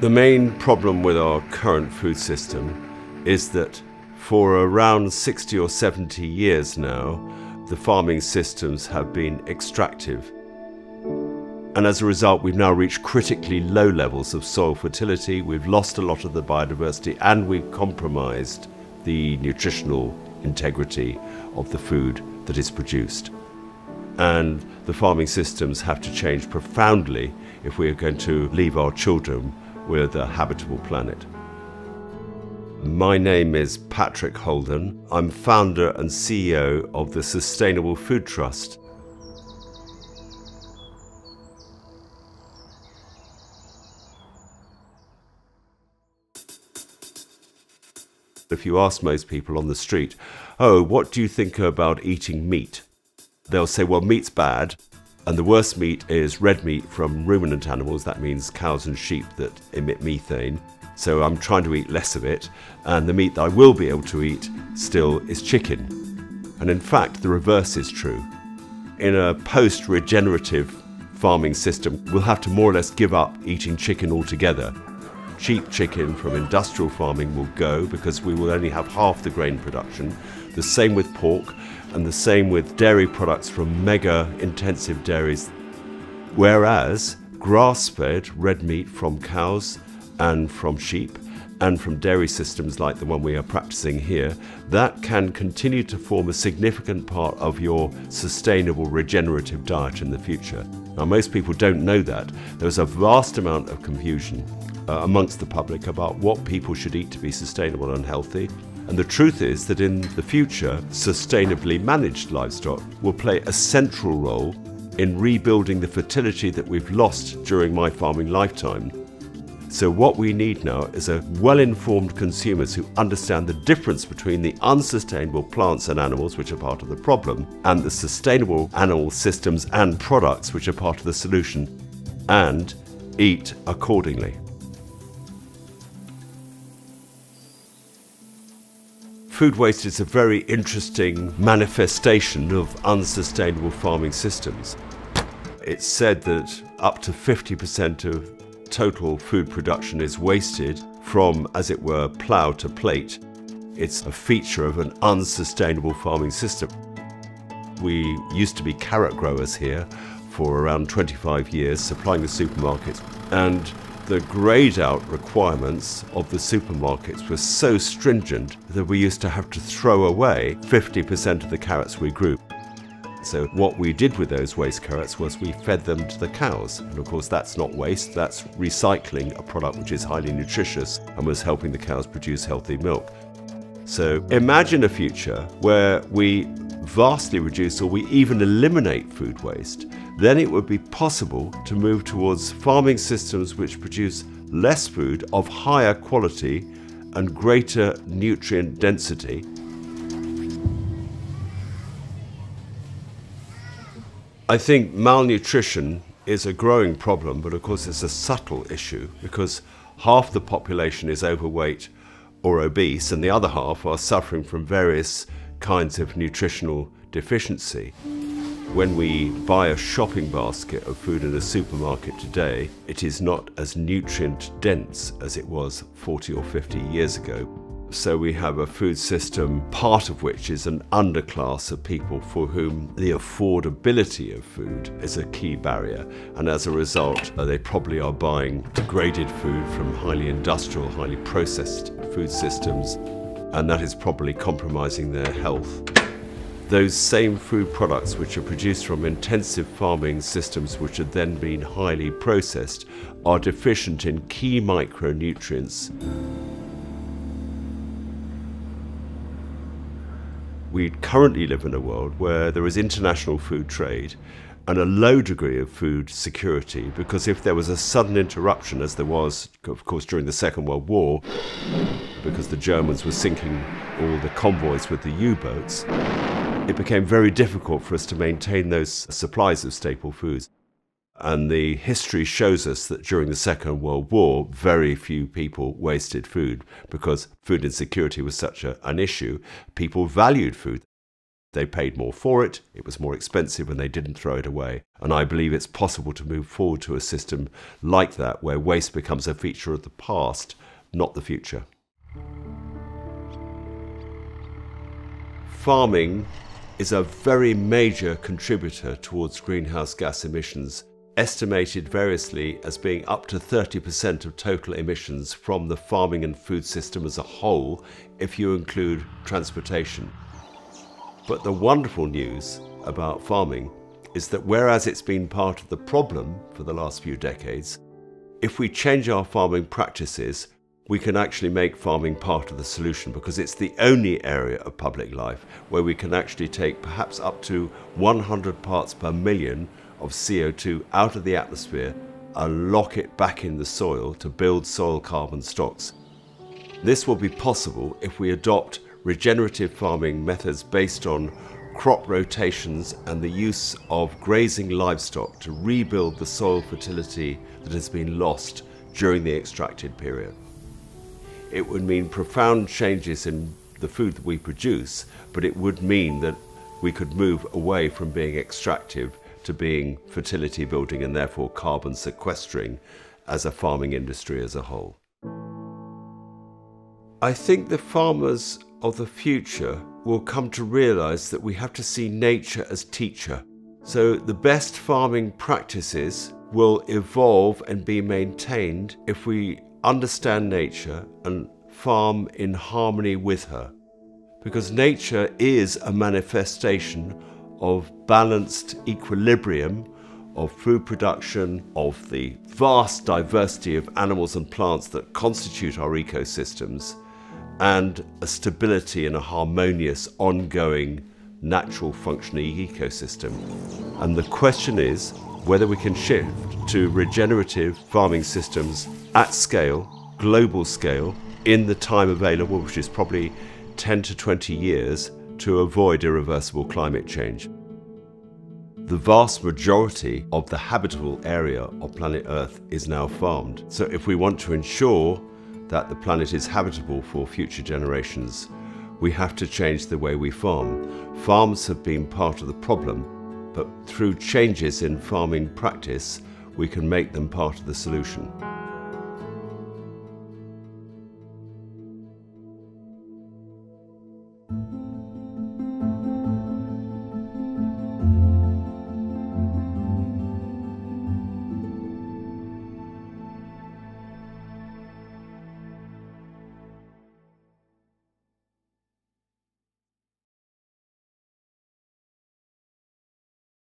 The main problem with our current food system is that for around 60 or 70 years now, the farming systems have been extractive. And as a result, we've now reached critically low levels of soil fertility, we've lost a lot of the biodiversity, and we've compromised the nutritional integrity of the food that is produced. And the farming systems have to change profoundly if we are going to leave our children with a habitable planet. My name is Patrick Holden. I'm founder and CEO of the Sustainable Food Trust. If you ask most people on the street, oh, what do you think about eating meat? They'll say, well, meat's bad. And the worst meat is red meat from ruminant animals. That means cows and sheep that emit methane. So I'm trying to eat less of it. And the meat that I will be able to eat still is chicken. And in fact, the reverse is true. In a post regenerative farming system, we'll have to more or less give up eating chicken altogether cheap chicken from industrial farming will go because we will only have half the grain production. The same with pork and the same with dairy products from mega intensive dairies. Whereas grass fed red meat from cows and from sheep and from dairy systems like the one we are practicing here, that can continue to form a significant part of your sustainable regenerative diet in the future. Now, most people don't know that. There's a vast amount of confusion uh, amongst the public about what people should eat to be sustainable and healthy. And the truth is that in the future, sustainably managed livestock will play a central role in rebuilding the fertility that we've lost during my farming lifetime. So, what we need now is a well informed consumers who understand the difference between the unsustainable plants and animals, which are part of the problem, and the sustainable animal systems and products, which are part of the solution, and eat accordingly. Food waste is a very interesting manifestation of unsustainable farming systems. It's said that up to 50% of total food production is wasted from, as it were, plough to plate. It's a feature of an unsustainable farming system. We used to be carrot growers here for around 25 years, supplying the supermarkets, and the grade out requirements of the supermarkets were so stringent that we used to have to throw away 50% of the carrots we grew. So what we did with those waste carrots was we fed them to the cows. And of course that's not waste, that's recycling a product which is highly nutritious and was helping the cows produce healthy milk. So imagine a future where we vastly reduce or we even eliminate food waste then it would be possible to move towards farming systems which produce less food of higher quality and greater nutrient density. I think malnutrition is a growing problem, but of course it's a subtle issue because half the population is overweight or obese and the other half are suffering from various kinds of nutritional deficiency. When we buy a shopping basket of food in a supermarket today, it is not as nutrient dense as it was 40 or 50 years ago. So we have a food system, part of which is an underclass of people for whom the affordability of food is a key barrier. And as a result, uh, they probably are buying degraded food from highly industrial, highly processed food systems. And that is probably compromising their health those same food products which are produced from intensive farming systems which have then been highly processed are deficient in key micronutrients. We currently live in a world where there is international food trade and a low degree of food security because if there was a sudden interruption, as there was, of course, during the Second World War, because the Germans were sinking all the convoys with the U boats, it became very difficult for us to maintain those supplies of staple foods. And the history shows us that during the Second World War, very few people wasted food because food insecurity was such a, an issue. People valued food. They paid more for it, it was more expensive, and they didn't throw it away. And I believe it's possible to move forward to a system like that where waste becomes a feature of the past, not the future. Farming is a very major contributor towards greenhouse gas emissions, estimated variously as being up to 30% of total emissions from the farming and food system as a whole, if you include transportation. But the wonderful news about farming is that whereas it's been part of the problem for the last few decades, if we change our farming practices, we can actually make farming part of the solution because it's the only area of public life where we can actually take perhaps up to 100 parts per million of CO2 out of the atmosphere and lock it back in the soil to build soil carbon stocks. This will be possible if we adopt regenerative farming methods based on crop rotations and the use of grazing livestock to rebuild the soil fertility that has been lost during the extracted period. It would mean profound changes in the food that we produce, but it would mean that we could move away from being extractive to being fertility building and therefore carbon sequestering as a farming industry as a whole. I think the farmers of the future will come to realize that we have to see nature as teacher. So the best farming practices will evolve and be maintained if we understand nature and farm in harmony with her. Because nature is a manifestation of balanced equilibrium of food production, of the vast diversity of animals and plants that constitute our ecosystems, and a stability and a harmonious, ongoing, natural functioning ecosystem. And the question is whether we can shift to regenerative farming systems at scale, global scale, in the time available, which is probably 10 to 20 years, to avoid irreversible climate change. The vast majority of the habitable area of planet Earth is now farmed. So if we want to ensure that the planet is habitable for future generations, we have to change the way we farm. Farms have been part of the problem, but through changes in farming practice, we can make them part of the solution.